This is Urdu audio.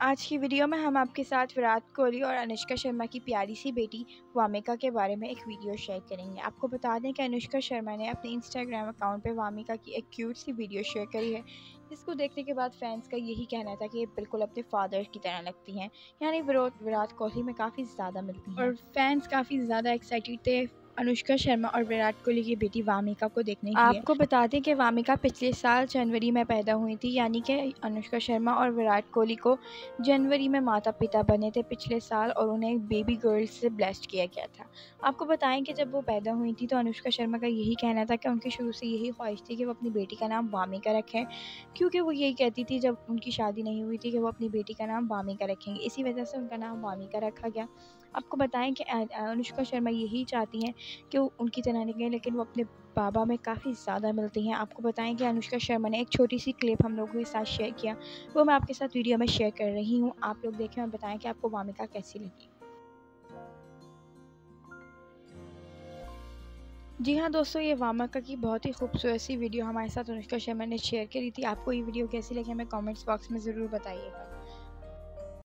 آج کی ویڈیو میں ہم آپ کے ساتھ وراٹ کوہلی اور انوشکا شرما کی پیاری سی بیٹی وامیکا کے بارے میں ایک ویڈیو شیئر کریں گے۔ آپ کو بتا دیں کہ انوشکا شرما نے اپنے انسٹاگرام اکاؤنٹ پہ وامیکا کی ایک کیوٹ سی ویڈیو شیئر کری ہے۔ جس کو دیکھنے کے بعد فینس کا یہی کہنا تھا کہ یہ بالکل اپنے فادر کی طرح لگتی ہیں۔ یعنی وراٹ کوہلی میں کافی زیادہ ملتی ہیں۔ اور فینس کافی زیادہ ایکسائٹیڈ تھے۔ انوشکا شرما اور وراٹ کوہلی کی بیٹی وامیکا کو دیکھنے آپ کو بتا دیں کہ وامیکا پچھلے سال جنوری میں پیدا ہوئی تھی یعنی کہ انوشکا شرما اور وراٹ کوہلی کو جنوری میں ماتا پتا بنے تھے پچھلے سال اور انہیں بیبی گرل سے بلیسڈ کیا گیا تھا۔ آپ کو بتائیں کہ جب وہ پیدا ہوئی تھی تو انوشکا شرما کا یہی کہنا تھا کہ ان کی شروع سے یہی خواہش تھی کہ وہ اپنی بیٹی کا نام وامیکا رکھیں کیونکہ وہ یہی کہتی تھی جب ان کی شادی نہیں ہوئی تھی کہ وہ اپنی بیٹی کا نام وامیکا رکھیں گے۔ اسی وجہ سے ان کا نام وامیکا رکھا گیا۔ آپ کو بتائیں کہ انوشکا شرما یہی چاہتی ہیں کہ وہ ان کی طرح نکلیں لیکن وہ اپنے بابا میں کافی زیادہ ملتی ہیں۔ آپ کو بتائیں کہ انوشکا شرما نے ایک چھوٹی سی کلپ ہم لوگوں کے ساتھ شیئر کیا، وہ میں آپ کے ساتھ ویڈیو میں شیئر کر رہی ہوں۔ آپ لوگ دیکھیں اور بتائیں کہ آپ کو وامیکا کیسی لگی۔ جی ہاں دوستو، یہ وامیکا کی بہت ہی خوبصورت سی ویڈیو ہمارے ساتھ انوشکا شرما نے شیئر کری تھی۔ آپ کو یہ ویڈیو کیسی لگی ہمیں کامنٹس باکس میں ضرور بتائیے گا۔